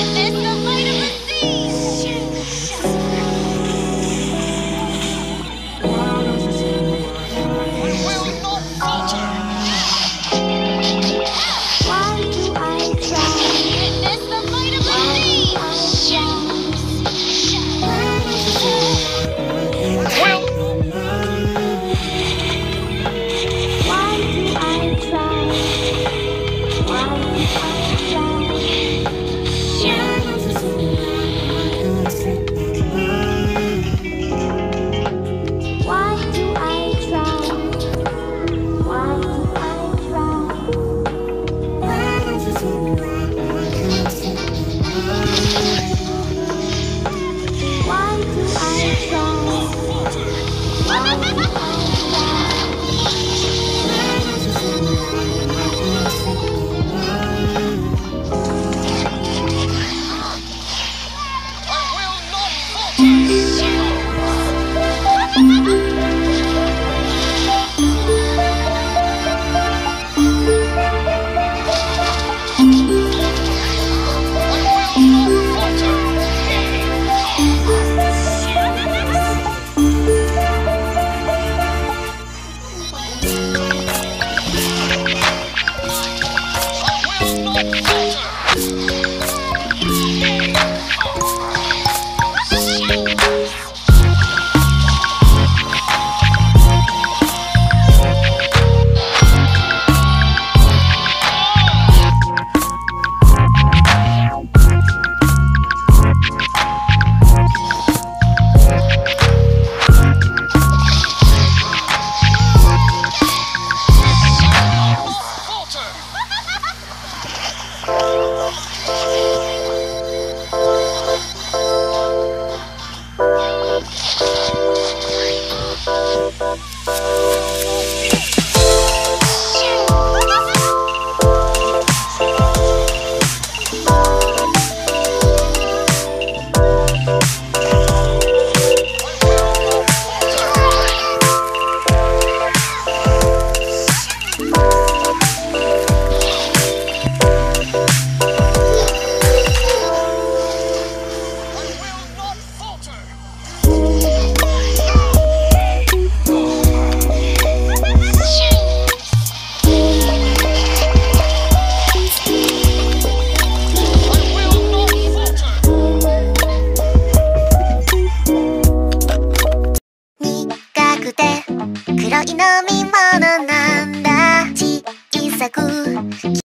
It's the light of the sea! Yeah. Peace. い飲み物な